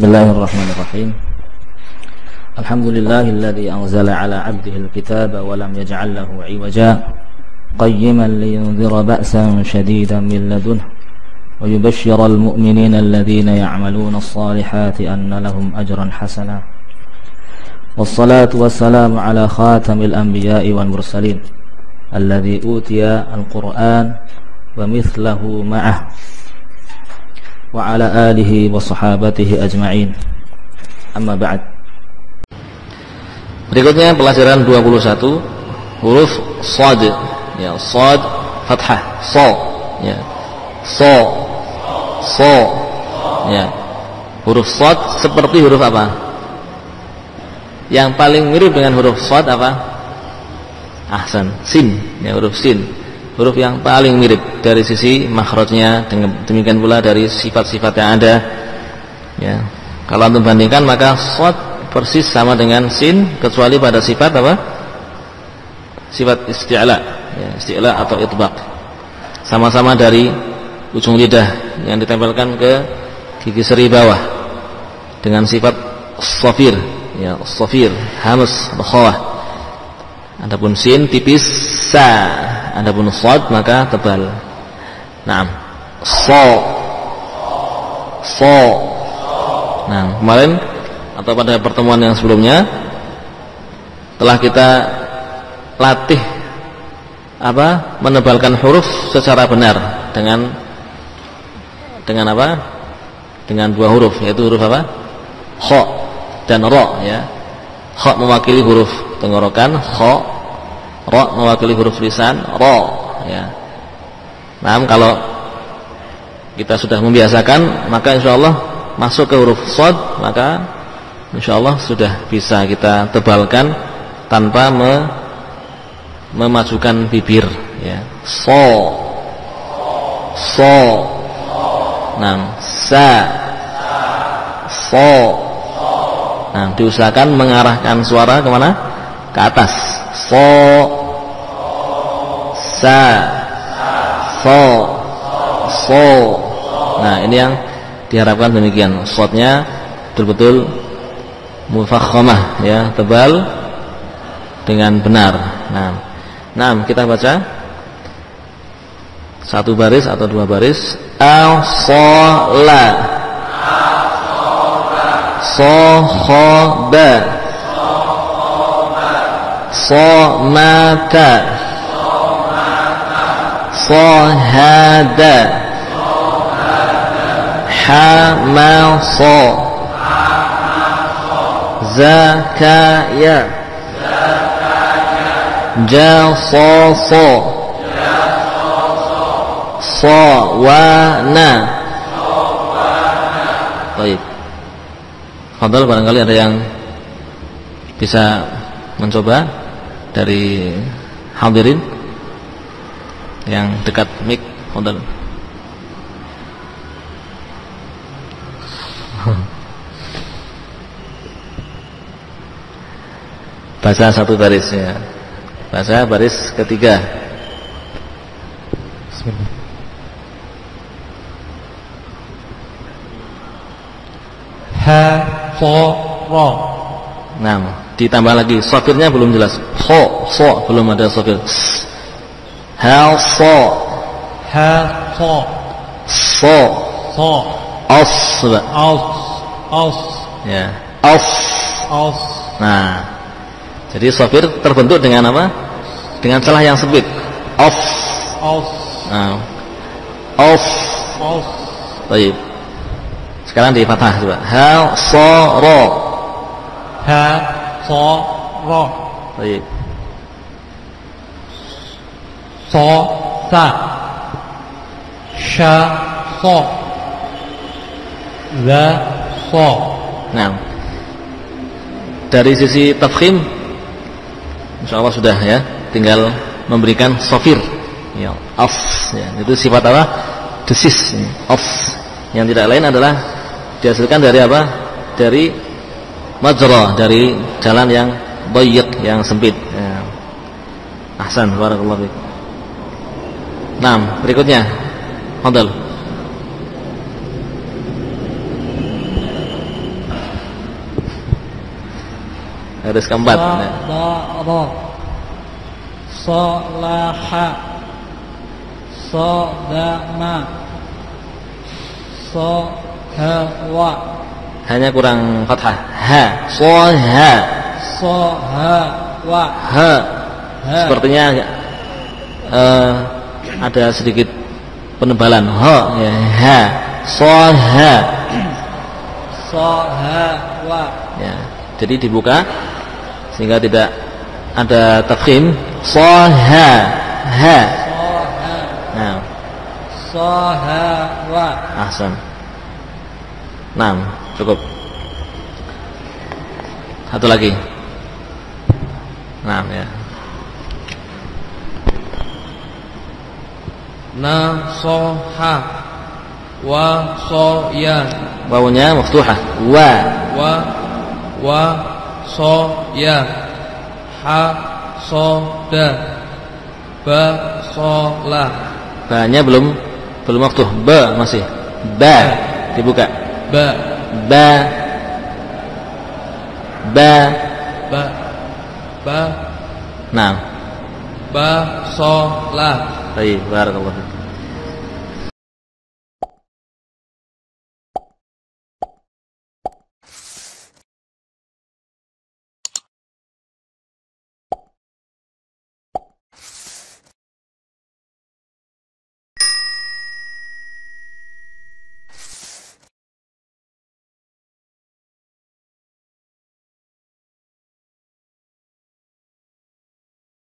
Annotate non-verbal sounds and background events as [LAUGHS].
بسم الله الرحمن الرحيم الحمد لله الذي أنزل على عبده الكتاب ولم يجعل له عوجا قيما لينذر بأسا شديدا من لدنه ويبشر المؤمنين الذين يعملون الصالحات أن لهم أجرا حسنا والصلاة والسلام على خاتم الأنبياء والمرسلين الذي أوتي القرآن ومثله معه wa ala alihi wa sahabatihi ajma'in. Amma ba'd. Berikutnya pelajaran 21 huruf sad. Ya sad fathah. Sa ya. Sa sa ya. Huruf sad seperti huruf apa? Yang paling mirip dengan huruf sad apa? Ahsan sin. Ya huruf sin huruf yang paling mirip dari sisi makhrajnya demikian pula dari sifat-sifat yang ada ya kalau untuk bandingkan maka sad persis sama dengan sin kecuali pada sifat apa? Sifat isti'la, ya, isti'la atau itbaq. Sama-sama dari ujung lidah yang ditempelkan ke gigi seri bawah dengan sifat safir, ya, safir, hamus, khawah. Adapun sin tipis sa, adapun sad maka tebal. Naam. So. So. Nah, kemarin atau pada pertemuan yang sebelumnya telah kita latih apa menebalkan huruf secara benar dengan dengan apa dengan dua huruf yaitu huruf apa kho dan ro ya kho mewakili huruf tenggorokan kho ro mewakili huruf lisan ro ya. Nah kalau kita sudah membiasakan maka insya Allah masuk ke huruf sod maka insyaallah sudah bisa kita tebalkan tanpa me memajukan bibir ya. So. So. Nah sa. So. Nah diusahakan mengarahkan suara ke mana? Ke atas. So sa. So. So. Nah ini yang diharapkan demikian. Shotnya betul-betul mufakhamah ya tebal dengan benar. Nah nah kita baca. Satu baris atau dua baris. Al sola sohoba somata sohada hamasa zakaya. Jasoso. Sawana. Baik. Fadal barangkali ada yang bisa mencoba dari hadirin yang dekat mic Fadal [LAUGHS] Baca satu baris ya. Baca baris ketiga. Bismillah. Ha so ro. Nah, ditambah lagi sofirnya belum jelas. So, so belum ada sofir. Ha so. So. So. Os. Aus. Aus. Ya. Os. Aus. Nah, jadi sofir terbentuk dengan apa? Dengan celah yang sempit. Off. Off. Nah. Off. Off. Baik. Sekarang di fathah coba. Ha so ro. Ha so ro. Baik. So sa. Sha so. Za so. Nah. Dari sisi tafkhim Insya Allah sudah ya tinggal memberikan sofir ya off ya. itu sifat apa desis ya. yang tidak lain adalah dihasilkan dari apa dari majra dari jalan yang bayyik yang sempit ya. ahsan barakallahu fiik nah berikutnya Garis keempat. Nah. Sadara Salaha Sadama Sahawa Hanya kurang fathah. Ha, soha, Sahawa ha. Ha. Sepertinya eh, ada sedikit penebalan. Ha, ya, ha, soha. Sahawa Ya. Jadi dibuka sehingga tidak ada tafkhim. Soha, ha. Saha Nah, Sahawa ahsan. Nah, cukup. Satu lagi. Nah, ya. Nasoha Wasoya Wawunya maftuhah. Wa. Wa Wasoya Hasoda Basola Ba-nya belum belum maftuh. Ba masih. Ba dibuka. Ba Ba. Ba. Ba Ba Nah. Basola Baik, barakallahu.